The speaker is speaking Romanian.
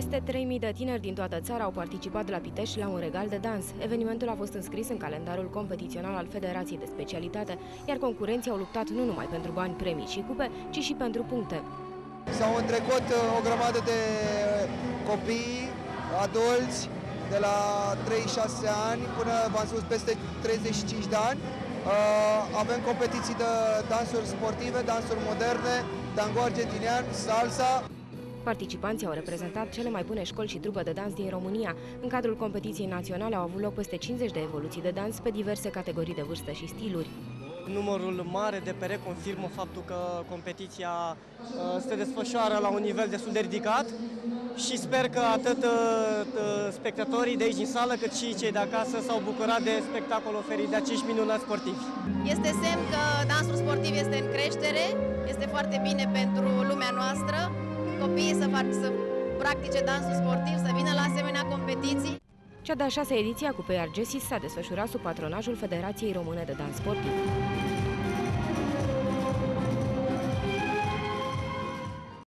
Peste 3.000 de tineri din toată țara au participat la Pitești la un regal de dans. Evenimentul a fost înscris în calendarul competițional al Federației de Specialitate, iar concurenții au luptat nu numai pentru bani, premii și cupe, ci și pentru puncte. S-au întrecut uh, o grămadă de copii, adulți, de la 36 ani până, v-am spus, peste 35 de ani. Uh, Avem competiții de dansuri sportive, dansuri moderne, tango argentinian, salsa. Participanții au reprezentat cele mai bune școli și trupă de dans din România. În cadrul competiției naționale au avut loc peste 50 de evoluții de dans pe diverse categorii de vârstă și stiluri. Numărul mare de pere confirmă faptul că competiția uh, se desfășoară la un nivel destul de ridicat și sper că atât uh, uh, spectatorii de aici din sală cât și cei de acasă s-au bucurat de spectacolul oferit de acești minunați sportivi. Este semn că dansul sportiv este în creștere, este foarte bine pentru lumea noastră, copiii să, fac, să practice dansul sportiv, să vină la asemenea competiții. Cea de-a șasea ediție a Cupei Argesis s-a desfășurat sub patronajul Federației Române de Dans Sportiv.